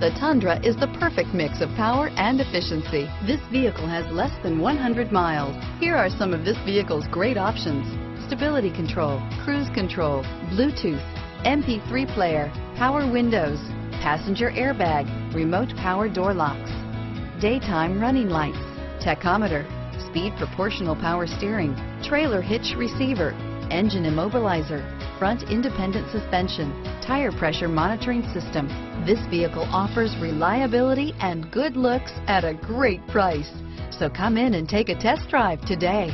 the Tundra is the perfect mix of power and efficiency. This vehicle has less than 100 miles. Here are some of this vehicle's great options. Stability control, cruise control, Bluetooth, MP3 player, power windows, passenger airbag, remote power door locks, daytime running lights, tachometer, speed proportional power steering, trailer hitch receiver, engine immobilizer, front independent suspension, tire pressure monitoring system. This vehicle offers reliability and good looks at a great price. So come in and take a test drive today.